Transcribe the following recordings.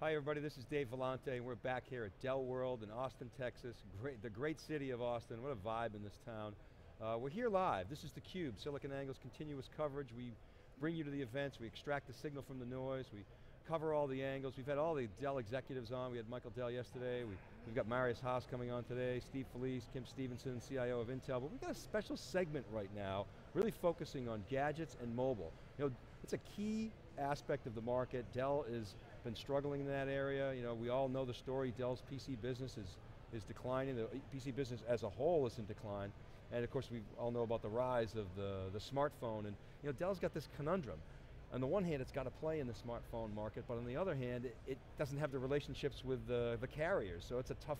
Hi everybody, this is Dave Vellante and we're back here at Dell World in Austin, Texas. Great, the great city of Austin, what a vibe in this town. Uh, we're here live, this is theCUBE, SiliconANGLE's continuous coverage. We bring you to the events, we extract the signal from the noise, we cover all the angles. We've had all the Dell executives on. We had Michael Dell yesterday. We, have got Marius Haas coming on today, Steve Felice, Kim Stevenson, CIO of Intel. But we've got a special segment right now, really focusing on gadgets and mobile. You know, it's a key aspect of the market. Dell has been struggling in that area. You know, we all know the story. Dell's PC business is, is declining. The PC business as a whole is in decline. And of course, we all know about the rise of the, the smartphone. And you know, Dell's got this conundrum on the one hand, it's got to play in the smartphone market, but on the other hand, it, it doesn't have the relationships with the, the carriers, so it's a tough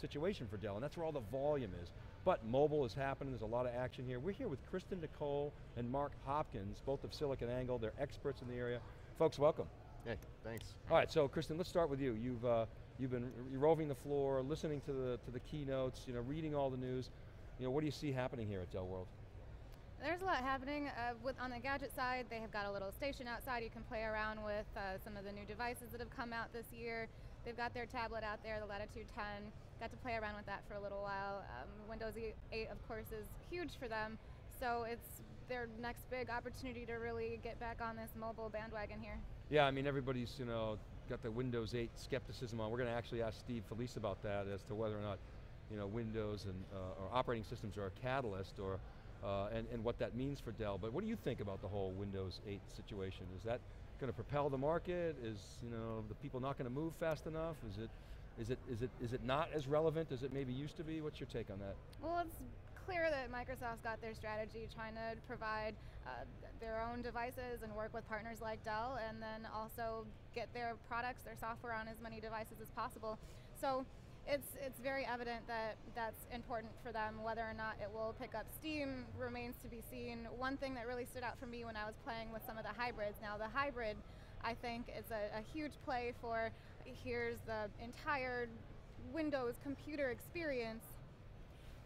situation for Dell, and that's where all the volume is. But mobile is happening, there's a lot of action here. We're here with Kristen Nicole and Mark Hopkins, both of SiliconANGLE, they're experts in the area. Folks, welcome. Hey, thanks. All right, so Kristen, let's start with you. You've, uh, you've been roving the floor, listening to the, to the keynotes, you know, reading all the news. You know, what do you see happening here at Dell World? There's a lot happening. Uh, with On the gadget side, they have got a little station outside you can play around with uh, some of the new devices that have come out this year. They've got their tablet out there, the Latitude 10. Got to play around with that for a little while. Um, Windows 8, of course, is huge for them. So it's their next big opportunity to really get back on this mobile bandwagon here. Yeah, I mean everybody's you know got the Windows 8 skepticism on. We're going to actually ask Steve Felice about that as to whether or not you know Windows and uh, or operating systems are a catalyst or uh, and, and what that means for Dell. But what do you think about the whole Windows 8 situation? Is that going to propel the market? Is you know the people not going to move fast enough? Is it is it is it is it not as relevant as it maybe used to be? What's your take on that? Well, it's clear that Microsoft's got their strategy, trying to provide uh, their own devices and work with partners like Dell, and then also get their products, their software on as many devices as possible. So it's, it's very evident that that's important for them. Whether or not it will pick up steam remains to be seen. One thing that really stood out for me when I was playing with some of the hybrids, now the hybrid I think is a, a huge play for here's the entire Windows computer experience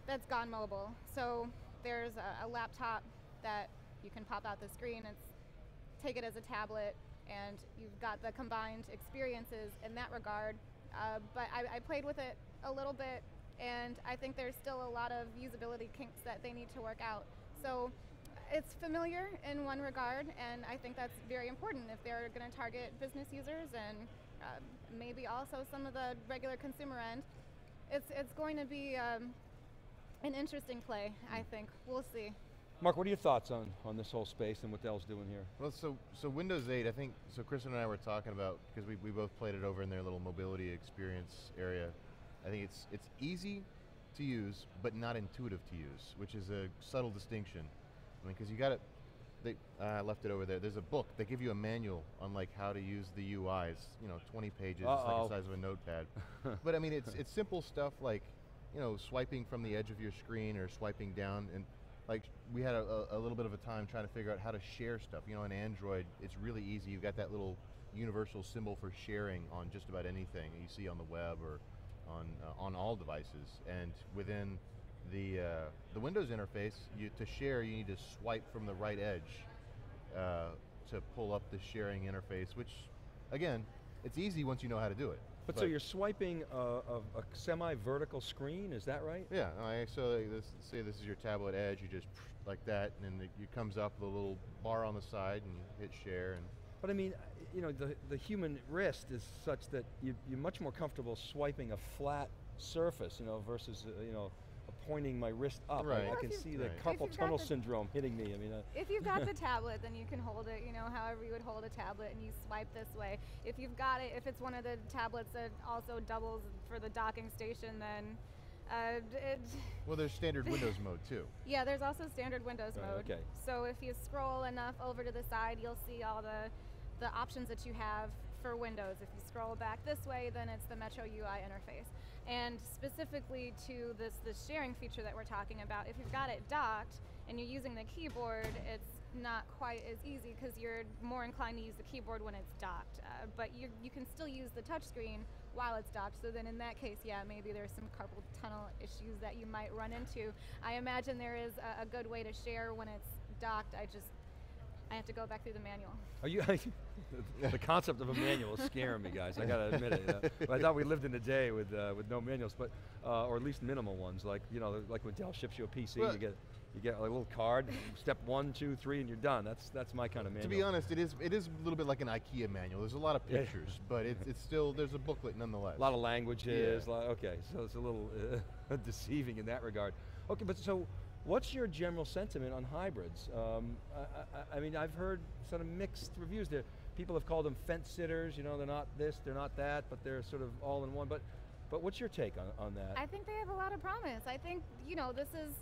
that's gone mobile. So there's a, a laptop that you can pop out the screen, and take it as a tablet, and you've got the combined experiences in that regard uh, but I, I played with it a little bit and I think there's still a lot of usability kinks that they need to work out. So it's familiar in one regard, and I think that's very important if they're going to target business users and uh, maybe also some of the regular consumer end. It's, it's going to be um, an interesting play, I think. We'll see. Mark, what are your thoughts on, on this whole space and what Dell's doing here? Well, so so Windows 8, I think, so Kristen and I were talking about, because we, we both played it over in their little mobility experience area. I think it's, it's easy to use, but not intuitive to use, which is a subtle distinction. I mean, because you got it, they, I left it over there. There's a book, they give you a manual on like how to use the UIs, you know, 20 pages, uh -oh. it's like the size of a notepad. but I mean, it's, it's simple stuff like, you know, swiping from the edge of your screen or swiping down and like we had a, a, little bit of a time trying to figure out how to share stuff. You know, on Android, it's really easy. You've got that little universal symbol for sharing on just about anything you see on the web or on uh, on all devices. And within the uh, the Windows interface, you, to share, you need to swipe from the right edge uh, to pull up the sharing interface. Which, again, it's easy once you know how to do it. But, but so you're swiping a, a, a semi-vertical screen, is that right? Yeah, so this, say this is your tablet edge, you just like that, and then it comes up with a little bar on the side, and you hit share. and. But I mean, you know, the, the human wrist is such that you, you're much more comfortable swiping a flat surface, you know, versus, uh, you know, pointing my wrist up. Right. I, I can see the right. carpal tunnel the, syndrome hitting me. I mean, uh, if you've got the tablet, then you can hold it, you know, however you would hold a tablet, and you swipe this way. If you've got it, if it's one of the tablets that also doubles for the docking station, then. Uh, it, well, there's standard Windows mode too. Yeah, there's also standard Windows right, mode. Okay. So if you scroll enough over to the side, you'll see all the the options that you have for Windows. If you scroll back this way, then it's the Metro UI interface. And specifically to this, this sharing feature that we're talking about, if you've got it docked and you're using the keyboard, it's not quite as easy because you're more inclined to use the keyboard when it's docked. Uh, but you, you can still use the touchscreen while it's docked, so then in that case, yeah, maybe there's some carpal tunnel issues that you might run into. I imagine there is a, a good way to share when it's docked. I just I have to go back through the manual. Are you, the concept of a manual is scaring me guys, I got to admit it. You know? But I thought we lived in a day with, uh, with no manuals, but, uh, or at least minimal ones, like, you know, like when Dell ships you a PC, Well- you get, you get a little card, step one, two, three, and you're done. That's, that's my kind of manual. To be honest, it is it is a little bit like an IKEA manual. There's a lot of Yeah. pictures, but it's it's still there's a booklet nonetheless. A lot of languages, Yeah. lot- okay, so it's a little uh, deceiving in that regard. Okay, but so what's your general sentiment on hybrids? Um, I, I, I mean, I've heard sort of mixed reviews there. People have called them fence sitters, you know, they're not this, they're not that, but they're sort of all in one. But, but what's your take on, on that? I think they have a lot of promise. I think you know this is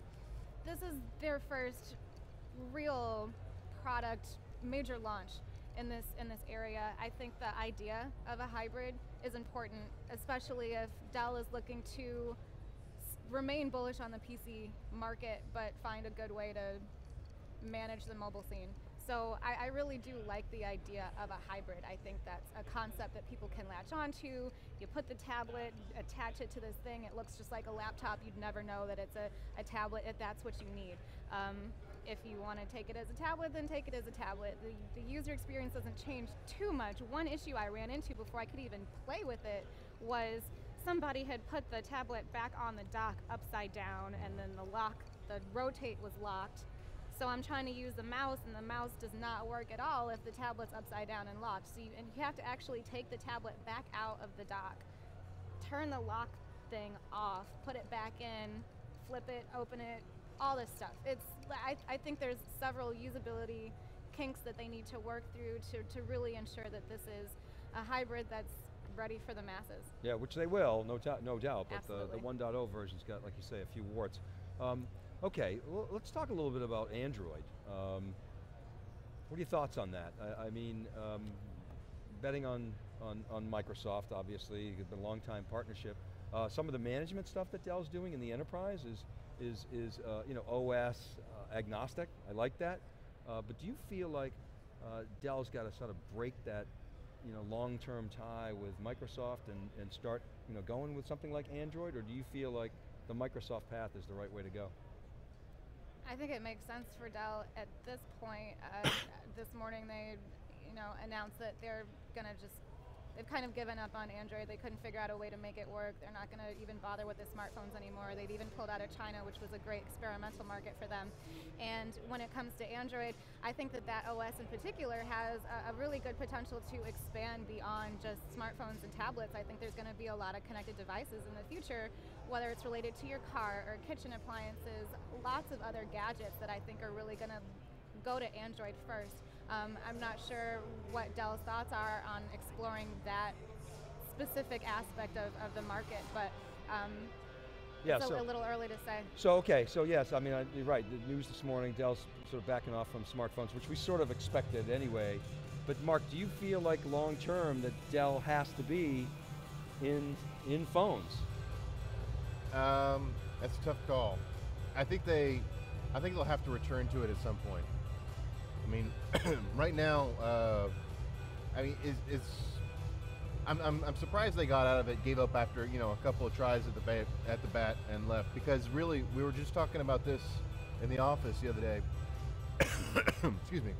this is their first real product major launch in this in this area. I think the idea of a hybrid is important, especially if Dell is looking to remain bullish on the PC market, but find a good way to manage the mobile scene. So I, I really do like the idea of a hybrid. I think that's a concept that people can latch onto. You put the tablet, attach it to this thing, it looks just like a laptop. You'd never know that it's a, a tablet if that's what you need. Um, if you want to take it as a tablet, then take it as a tablet. The, the user experience doesn't change too much. One issue I ran into before I could even play with it was somebody had put the tablet back on the dock upside down and then the lock, the rotate was locked. So I'm trying to use the mouse and the mouse does not work at all if the tablet's upside down and locked. So you, and you have to actually take the tablet back out of the dock, turn the lock thing off, put it back in, flip it, open it, all this stuff. It's I, I think there's several usability kinks that they need to work through to, to really ensure that this is a hybrid that's ready for the masses. Yeah, which they will, no, doubt, no doubt, but the, the 1.0 version's got, like you say, a few warts. Um, okay, well, let's talk a little bit about Android. Um, what are your thoughts on that? I, I mean, um, betting on, on, on Microsoft, obviously, it's been a long time partnership. Uh, some of the management stuff that Dell's doing in the enterprise is, is, is uh, you know, OS uh, agnostic, I like that. Uh, but do you feel like uh, Dell's got to sort of break that you know, long-term tie with Microsoft and, and start you know, going with something like Android, or do you feel like the Microsoft path is the right way to go? I think it makes sense for Dell at this point. Uh, this morning they, you know, announced that they're gonna just, they've kind of given up on Android. They couldn't figure out a way to make it work. They're not gonna even bother with the smartphones anymore. They've even pulled out of China, which was a great experimental market for them. And when it comes to Android, I think that that OS in particular has a, a really good potential to expand beyond just smartphones and tablets. I think there's gonna be a lot of connected devices in the future whether it's related to your car or kitchen appliances, lots of other gadgets that I think are really going to go to Android first. Um, I'm not sure what Dell's thoughts are on exploring that specific aspect of, of the market, but um, Yeah, it's a, so, a little early to say. so okay, so yes, I mean, I, you're right, the news this morning, Dell's sort of backing off from smartphones, which we sort of expected anyway. But Mark, do you feel like long-term that Dell has to be in, in phones? Um, that's a tough call. I think they, I think they'll have to return to it at some point. I mean, right now, uh, I mean, is it's. I'm, I'm, I'm surprised they got out of it, gave up after you know a couple of tries at the bat, at the bat and left because really we were just talking about this in the office the other day. Excuse me.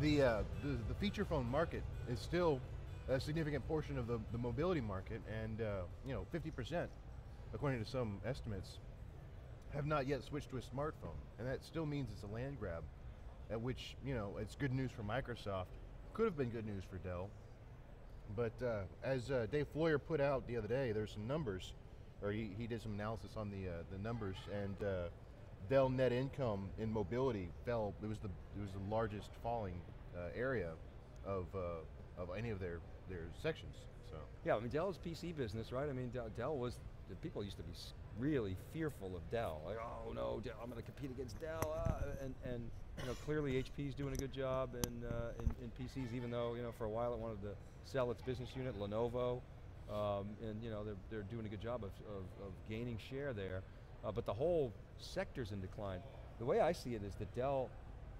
The, uh, the the feature phone market is still a significant portion of the, the mobility market, and uh, you know 50 percent according to some estimates, have not yet switched to a smartphone, and that still means it's a land grab. At which you know it's good news for Microsoft, could have been good news for Dell, but uh, as uh, Dave Floyer put out the other day, there's some numbers, or he, he did some analysis on the uh, the numbers, and uh, Dell net income in mobility fell. It was the it was the largest falling uh, area of uh, of any of their their sections. So Yeah, I mean Dell's PC business, right? I mean Dell, was people used to be really fearful of Dell, like oh no, Dell, I'm going to compete against Dell, uh, and and you know clearly HP's doing a good job in, uh, in in PCs, even though you know for a while it wanted to sell its business unit, Lenovo, um, and you know they're they're doing a good job of of, of gaining share there, uh, but the whole sector's in decline. The way I see it is that Dell,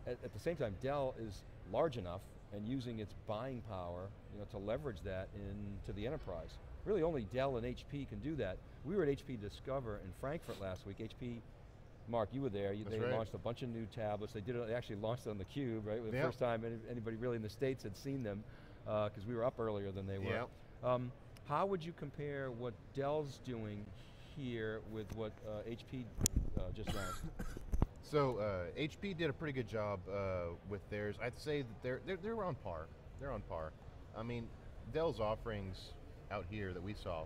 at, at the same time, Dell is large enough and using its buying power, you know, to leverage that into the enterprise. Really only Dell and HP can do that. We were at HP Discover in Frankfurt last week. HP Mark, you were there. You, they right. launched a bunch of new tablets. They did. it- They actually launched it on the Cube, right? The Yep. first time any, anybody really in the states had seen them, because we were up earlier than they were. Yep. Um, how would you compare what Dell's doing here with what uh, HP uh, just announced? So uh, HP did a pretty good job uh, with theirs. I'd say that they're, they're they're on par. They're on par. I mean, Dell's offerings out here that we saw.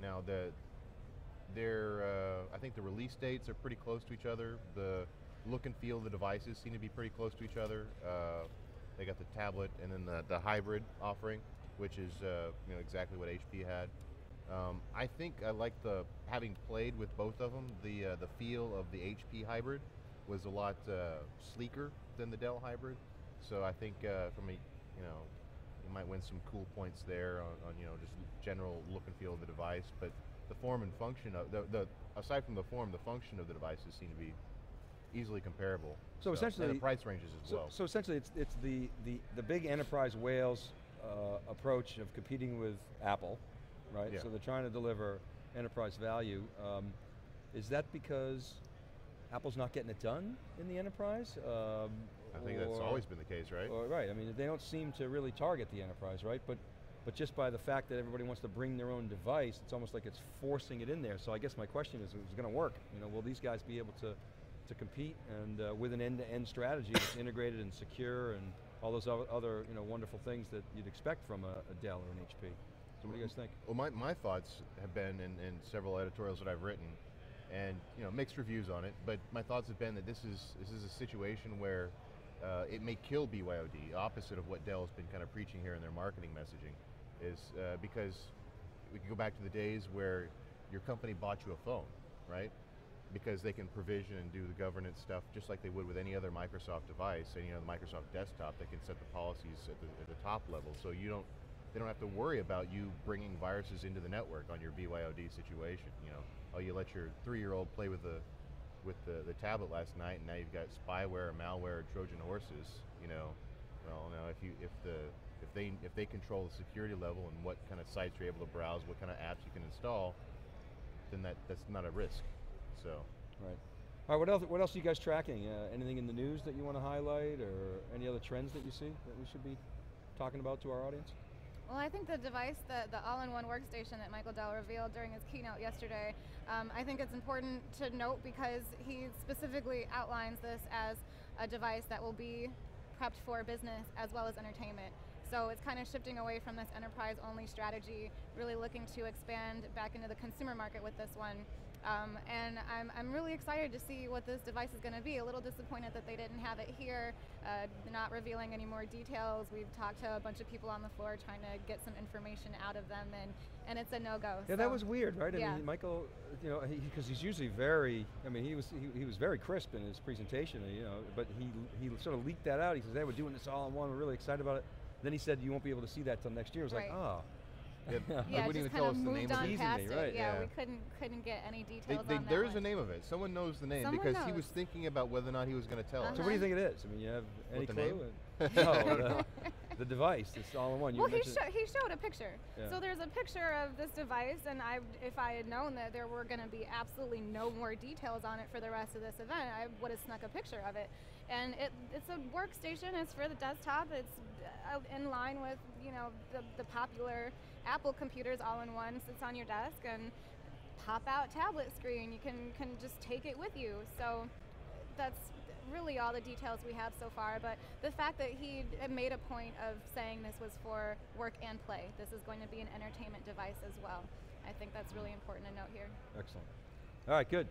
Now the their uh, I think the release dates are pretty close to each other. The look and feel of the devices seem to be pretty close to each other. Uh, they got the tablet and then the, the hybrid offering, which is uh, you know exactly what HP had. Um, I think I like the having played with both of them. The uh, the feel of the HP hybrid was a lot uh, sleeker than the Dell hybrid. So I think uh, from a you know you might win some cool points there on, on you know just general look and feel of the device. But the form and function of the, the aside from the form, the function of the devices seem to be easily comparable. So and essentially- the price ranges as So, well. so essentially, it's it's the the the big enterprise whales uh, approach of competing with Apple, right? Yeah. So they're trying to deliver enterprise value. Um, is that because Apple's not getting it done in the enterprise? Um, I think that's always been the case, right? or- right. I mean, they don't seem to really target the enterprise, right? But but just by the fact that everybody wants to bring their own device, it's almost like it's forcing it in there. So I guess my question is, is it going to work? You know, will these guys be able to to compete and uh, with an end-to-end strategy that's integrated and secure and all those other you know wonderful things that you'd expect from a, a Dell or an HP? So what do you guys think? Well, my, my thoughts have been in, in several editorials that I've written, and you know mixed reviews on it. But my thoughts have been that this is this is a situation where uh, it may kill BYOD, opposite of what Dell has been kind of preaching here in their marketing messaging, is uh, because we can go back to the days where your company bought you a phone, right? Because they can provision and do the governance stuff just like they would with any other Microsoft device, any other Microsoft desktop. They can set the policies at the, at the top level, so you don't they don't have to worry about you bringing viruses into the network on your BYOD situation. You know, oh, you let your three-year-old play with the with the, the tablet last night, and now you've got spyware, malware, Trojan horses. You know, well, now if you if the they if they control the security level and what kind of sites you're able to browse, what kind of apps you can install, then that that's not a risk. So. Right. All right. What else? What else are you guys tracking? Uh, anything in the news that you want to highlight, or any other trends that you see that we should be talking about to our audience? Well, I think the device, the, the all-in-one workstation that Michael Dell revealed during his keynote yesterday, um, I think it's important to note because he specifically outlines this as a device that will be prepped for business as well as entertainment. So it's kind of shifting away from this enterprise-only strategy, really looking to expand back into the consumer market with this one. Um, and I'm, I'm really excited to see what this device is going to be. A little disappointed that they didn't have it here, uh, not revealing any more details. We've talked to a bunch of people on the floor trying to get some information out of them, and, and it's a no-go. Yeah, that was weird, right? I Yeah. mean, Michael, you know, because he's usually very. I mean, he was he, he was very crisp in his presentation, you know. But he he sort of leaked that out. He says, "Hey, we're doing this all in one. We're really excited about it." Then he said, "You won't be able to see that till next year." It was Right. like, oh. Yeah, yeah, wouldn't just even kind tell of us the name of on it. Teasing past it. right, yeah, yeah. we couldn't couldn't get any They, details they, on that there is one. a name of it. Someone knows the name Someone because he was thinking about whether or not he was going to tell Uh-huh. So what do you think it is? I mean, you have any the clue? no, the, the device. It's all in one. You well, he, sho- he showed a picture. Yeah. So there's a picture of this device, and I, if I had known that there were going to be absolutely no more details on it for the rest of this event, I would have snuck a picture of it. And it, it's a workstation. It's for the desktop. It's uh, in line with you know the, the popular Apple computers all in one. Sits on your desk and pop out tablet screen. You can can just take it with you. So that's really all the details we have so far. But the fact that he made a point of saying this was for work and play, this is going to be an entertainment device as well. I think that's really important to note here. Excellent. All right, good.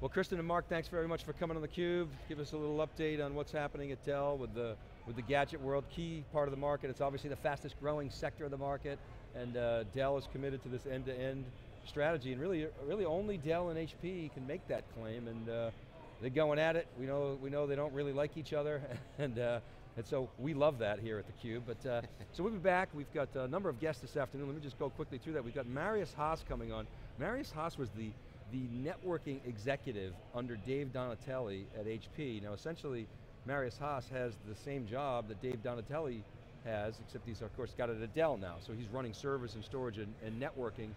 Well, Kristen and Mark, thanks very much for coming on theCUBE. Give us a little update on what's happening at Dell with the, with the gadget world, key part of the market. It's obviously the fastest growing sector of the market, and uh, Dell is committed to this end-to-end strategy, and really, really only Dell and HP can make that claim, and uh, they're going at it. We know, we know they don't really like each other, and, uh, and so we love that here at theCUBE. But, uh, so we'll be back. We've got a number of guests this afternoon. Let me just go quickly through that. We've got Marius Haas coming on. Marius Haas was the, the networking executive under Dave Donatelli at HP. Now essentially, Marius Haas has the same job that Dave Donatelli has, except he's of course got it at Dell now. So he's running servers and storage and, and networking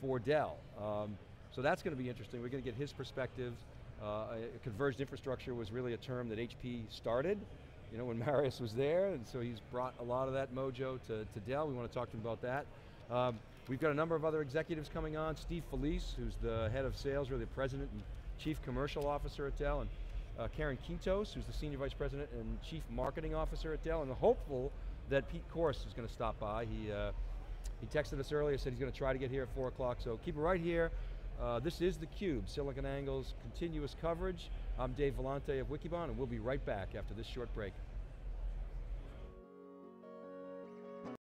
for Dell. Um, so that's going to be interesting. We're going to get his perspectives. Uh, converged infrastructure was really a term that HP started, you know, when Marius was there, and so he's brought a lot of that mojo to, to Dell. We want to talk to him about that. Um, we've got a number of other executives coming on. Steve Felice, who's the head of sales, really the president and chief commercial officer at Dell, and uh, Karen Quintos, who's the senior vice president and chief marketing officer at Dell, and hopeful that Pete Corse is going to stop by. He, uh, he texted us earlier, said he's going to try to get here at 4 o'clock, so keep it right here. Uh, this is theCUBE, SiliconANGLE's continuous coverage. I'm Dave Vellante of Wikibon, and we'll be right back after this short break.